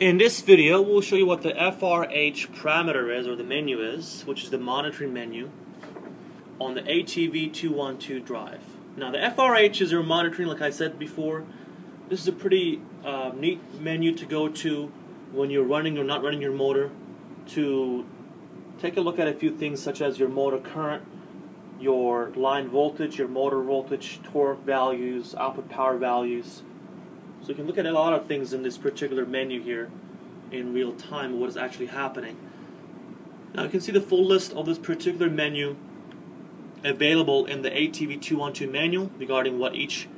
In this video, we'll show you what the FR-F parameter is, or the menu is, which is the monitoring menu on the ATV212 drive. Now, the FR-F is your monitoring, like I said before. This is a pretty uh, neat menu to go to when you're running or not running your motor to take a look at a few things such as your motor current, your line voltage, your motor voltage, torque values, output power values. So you can look at a lot of things in this particular menu here in real time, what is actually happening. Now you can see the full list of this particular menu available in the ATV212 manual regarding what each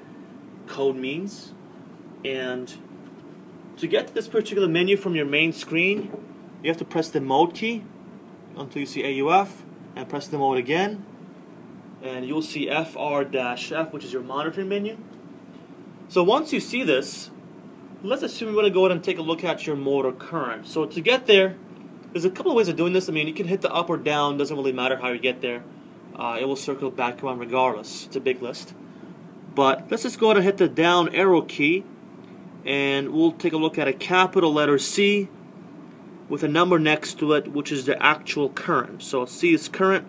code means. And to get to this particular menu from your main screen, you have to press the mode key until you see AUF and press the mode again and you'll see FR-F which is your monitoring menu. So once you see this, let's assume you want to go ahead and take a look at your motor current. So to get there, there's a couple of ways of doing this. I mean, you can hit the up or down, doesn't really matter how you get there. Uh, it will circle back around regardless. It's a big list. But let's just go ahead and hit the down arrow key and we'll take a look at a capital letter C with a number next to it, which is the actual current. So C is current,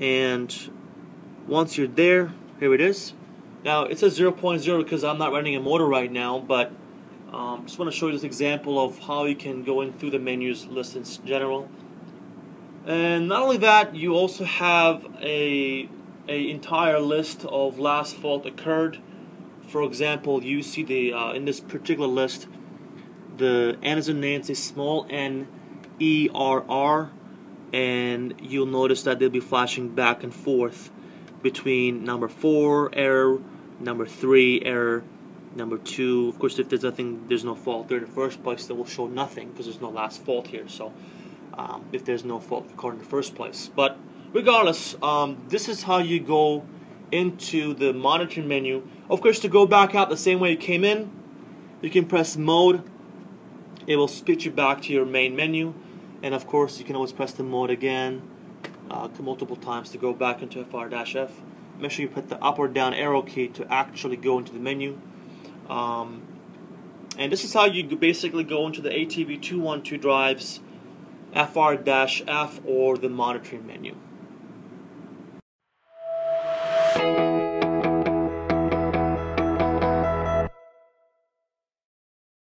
and once you're there, here it is. Now it says 0.0 because I'm not running a motor right now, but um, just want to show you this example of how you can go in through the menus list in general. And not only that, you also have a, a entire list of last fault occurred. For example, you see the uh, in this particular list, the N is in Nancy, small n, E, R, R, and you'll notice that they'll be flashing back and forth between number 4, error, number 3, error, number 2. Of course, if there's nothing, there's no fault there in the first place, they will show nothing because there's no last fault here. So, um, if there's no fault recorded in the first place. But regardless, um, this is how you go into the monitoring menu. Of course, to go back out the same way you came in, you can press mode. It will spit you back to your main menu. And of course, you can always press the mode again uh, multiple times to go back into FR-F. Make sure you put the up or down arrow key to actually go into the menu. Um, and this is how you basically go into the ATV212 drives FR-F or the monitoring menu.